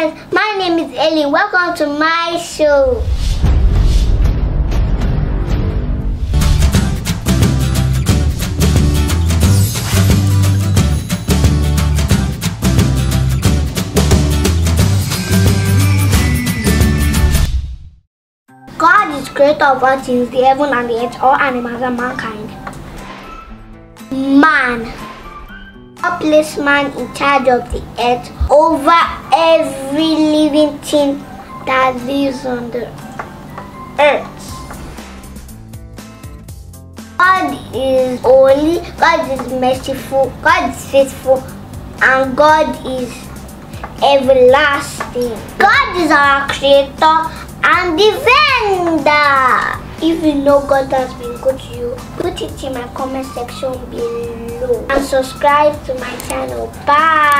friends, my name is Ayleen. Welcome to my show. God is creator of all things, the heaven and the earth, all animals and mankind. Man. God placed man in charge of the earth over every living thing that lives on the earth. God is holy, God is merciful, God is faithful, and God is everlasting. God is our creator and defender. If you know God has been good to you, put it in my comment section below and subscribe to my channel. Bye.